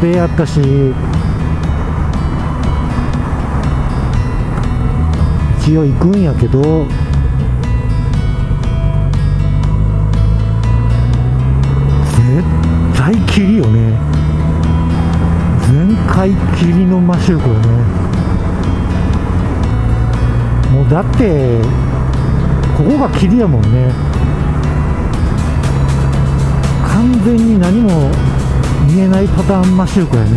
定やったし一応行くんやけど絶対霧よね。全開霧のマシューコよね。もうだってここが霧やもんね。完全に何も見えないパターンマシューコやね。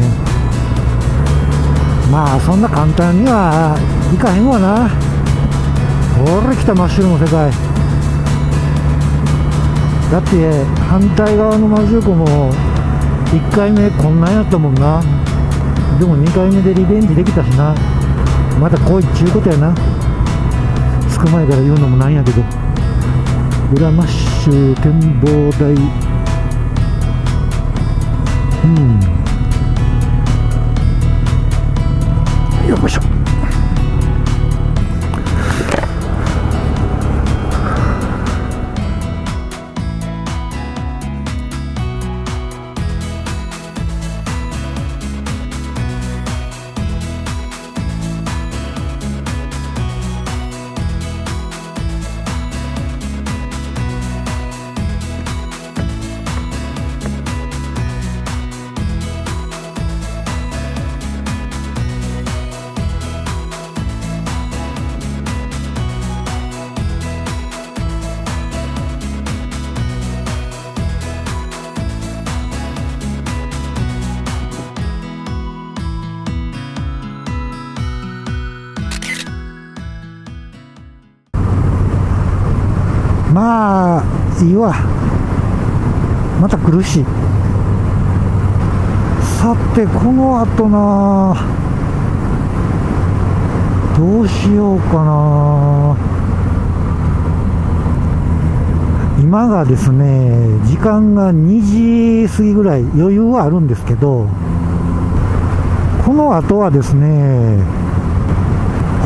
まあそんな簡単にはいかへんわな。これ来たマッシュルの世界。だって反対側のマシューコも1回目こんなんやったもんな。でも2回目でリベンジできたしな。また来いっちゅうことやな。着く前から言うのもなんやけど。裏マッシュ展望台ういいわまた来るしさてこの後な。どうしようかな。今がですね時間が2時過ぎぐらい余裕はあるんですけどこの後はですね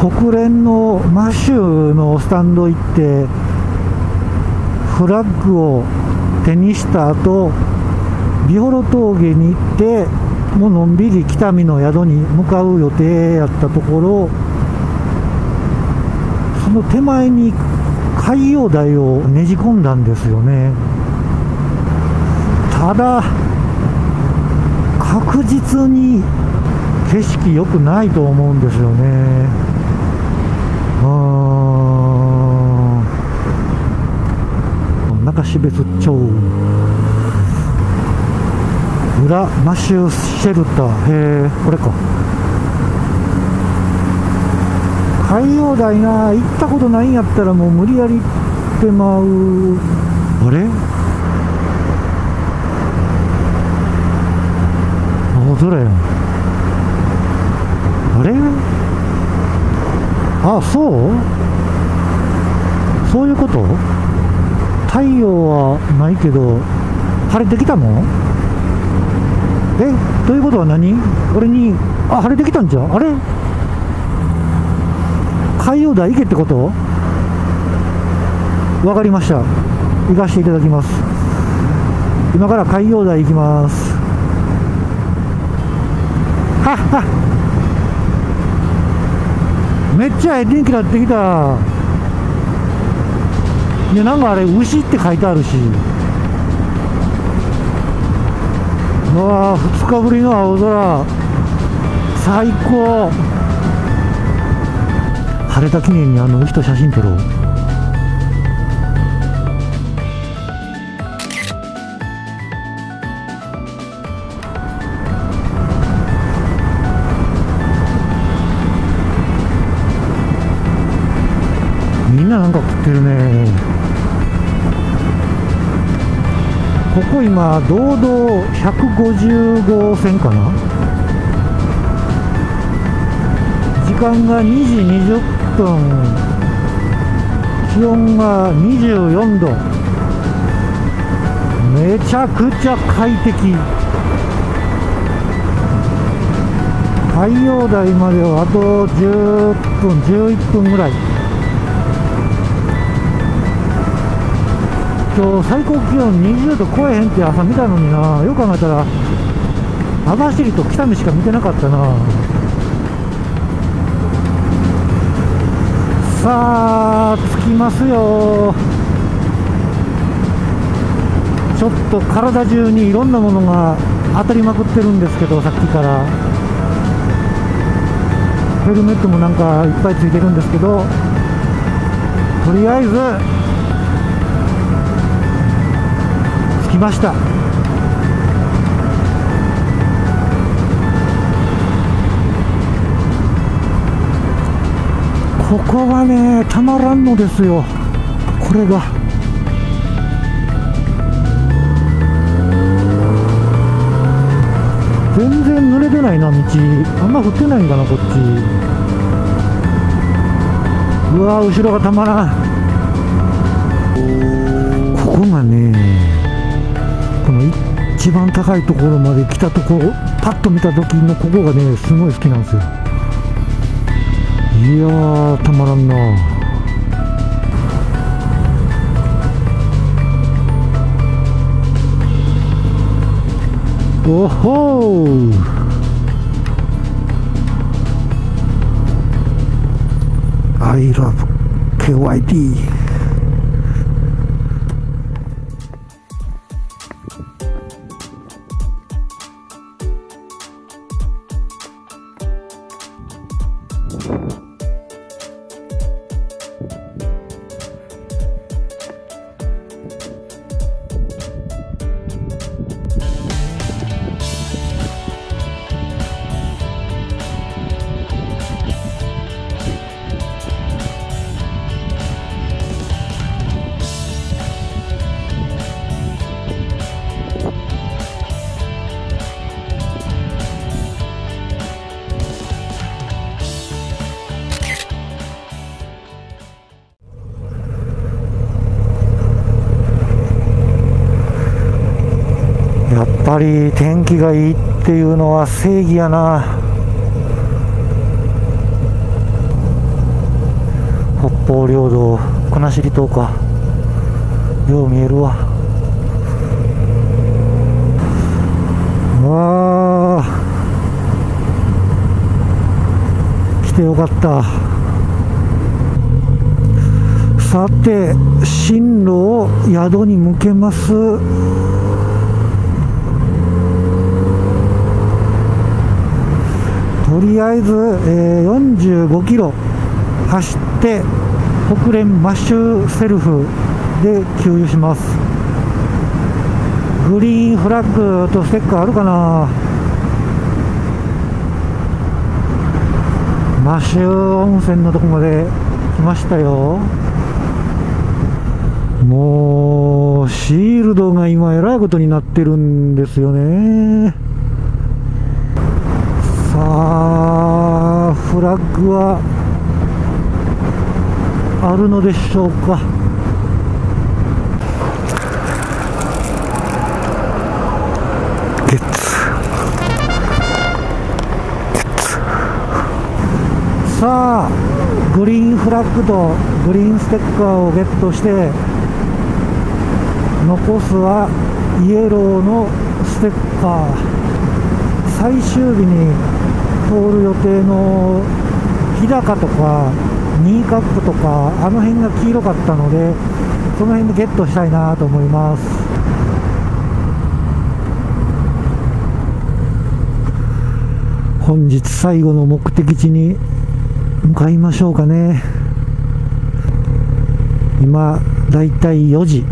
国連のマッシュのスタンド行ってフラッグを手にした後ビホロ峠に行ってもうのんびり北見の宿に向かう予定やったところその手前に海洋台をねじ込んだんですよね。ただ確実に景色良くないと思うんですよね。うん中標津町裏マシューシェルターへえこれか海洋台な行ったことないんやったらもう無理やり行ってまうあれ青空やんあれあそうそういうこと太陽はないけど晴れてきたの？えということは何？俺にあ晴れてきたんじゃんあれ？海洋台行けってこと？わかりました。行かせていただきます。今から海洋台行きます。はっはめっちゃええ天気なってきた。いやなんかあれ牛って書いてあるし。うわ2日ぶりの青空。最高。晴れた記念にあの牛と写真撮ろう。今堂々150号線かな？時間が2時20分。気温が24度。めちゃくちゃ快適。太陽台まではあと10分11分ぐらい。今日最高気温20度超えへんって朝見たのにな。よく考えたら網走と北見しか見てなかったな。さあ着きますよ。ちょっと体中にいろんなものが当たりまくってるんですけどさっきから。ヘルメットもなんかいっぱいついてるんですけど。とりあえず着きました。ここがねたまらんのですよ。これが。全然濡れてないな道。あんま降ってないんかなこっち。うわ後ろがたまらん。高いところまで来たところパッと見た時のここがねすごい好きなんですよ。いやーたまらんな。おほー。I love KYD り天気がいいっていうのは正義やな。北方領土国後島か。よう見えるわ。わあ。来てよかった。さて進路を宿に向けます。とりあえず、えー、45キロ走って国連マッシュセルフで給油します。グリーンフラッグとステッカーあるかな。マッシュ温泉のとこまで来ましたよ。もうシールドが今えらいことになってるんですよね。さあフラッグはあるのでしょうか？ゲッツ。さあグリーンフラッグとグリーンステッカーをゲットして残すはイエローのステッカー。最終日に通る予定の日高とかニーカップとかあの辺が黄色かったのでその辺でゲットしたいなと思います。本日最後の目的地に向かいましょうかね。今だいたい4時。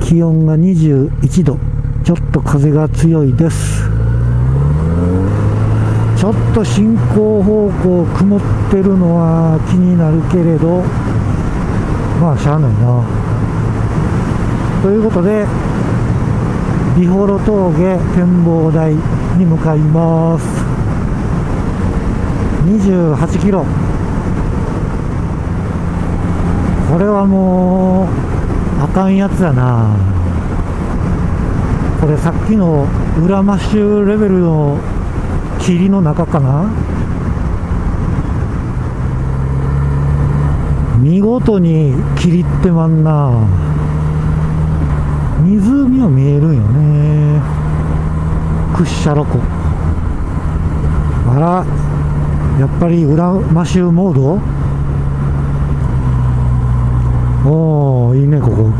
気温が21度。ちょっと風が強いです。ちょっと進行方向曇ってるのは気になるけれどまあしゃあないな。ということで美幌峠展望台に向かいます。28キロ。これはもうあかんやつやな。これさっきの裏マッシュレベルの霧の中かな？見事に霧ってまんな。湖は見えるんよね。屈斜路湖。あらやっぱり裏マシューモード？おおいいねここ。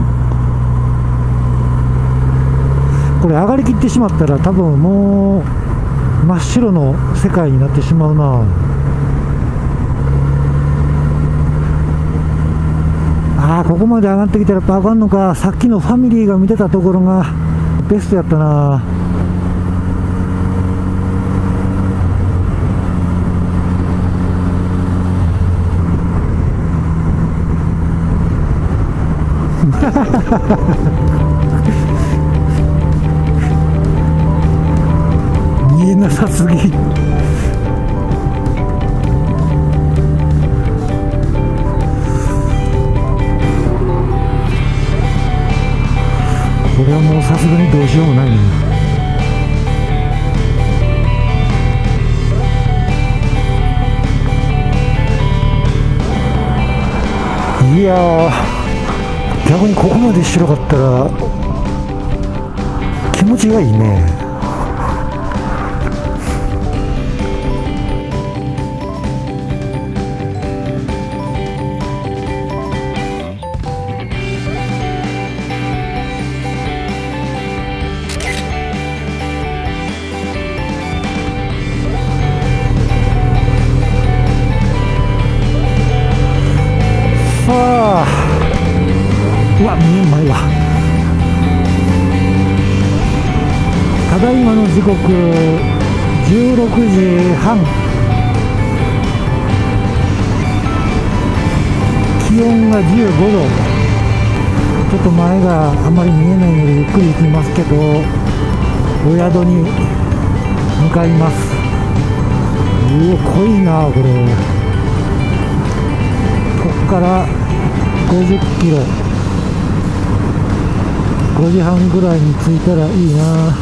これ上がりきってしまったら多分もう真っ白の世界になってしまうな。ああここまで上がってきたらやっぱあかんのか。さっきのファミリーが見てたところがベストやったな。見 えなさすぎ。これはもうさすがにどうしようもないね。いやー逆にここまで白かったら気持ちがいいね。うわ見えんまいわ。ただいまの時刻16時半。気温が15度。ちょっと前があまり見えないのでゆっくり行きますけどお宿に向かいます。うお濃いなこれ。こっから50キロ。5時半ぐらいに着いたらいいな。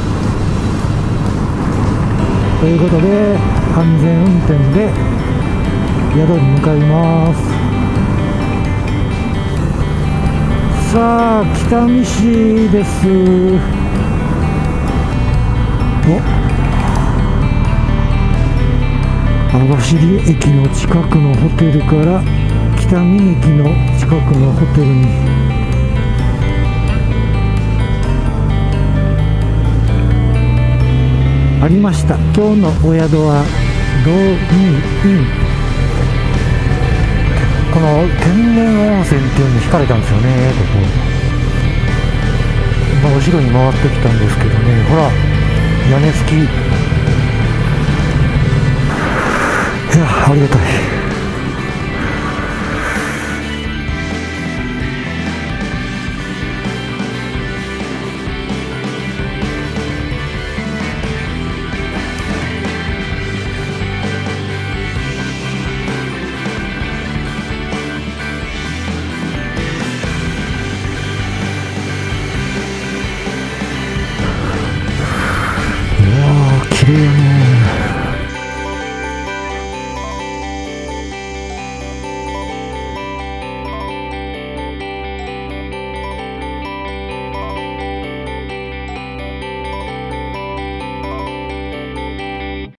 ということで安全運転で宿に向かいます。さあ北見市です。お。網走駅の近くのホテルから北見駅の近くのホテルにありました。今日のお宿は道民インこの天然温泉っていうのに惹かれたんですよね。ここ、まあ、後ろに回ってきたんですけどね。ほら屋根付き。いやありがたい。